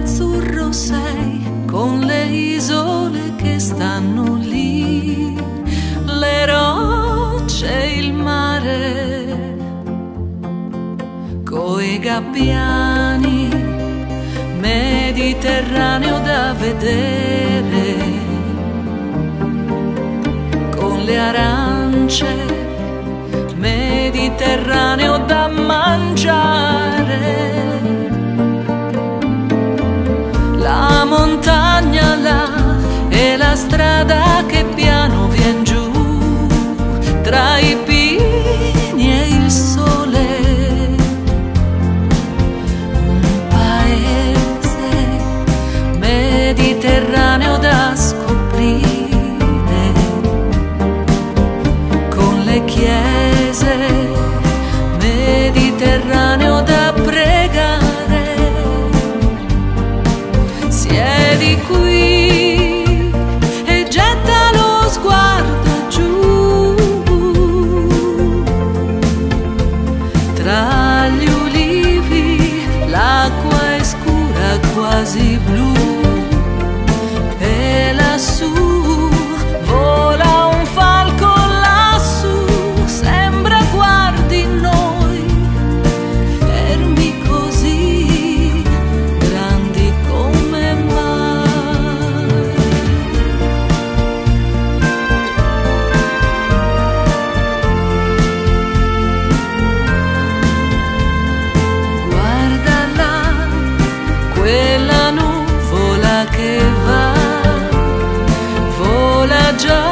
azzurro sei, con le isole che stanno lì, le rocce, il mare, coi gabbiani, Mediterraneo da vedere, con le arance, Mediterraneo da mangiare. Montagna là e la strada che piano vien giù tra i pini e il sole. Un paese mediterraneo Siedi qui e getta lo sguardo giù. Tra gli ulivi l'acqua è scura quasi blu e lassù quella nuvola che va, vola già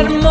hermoso.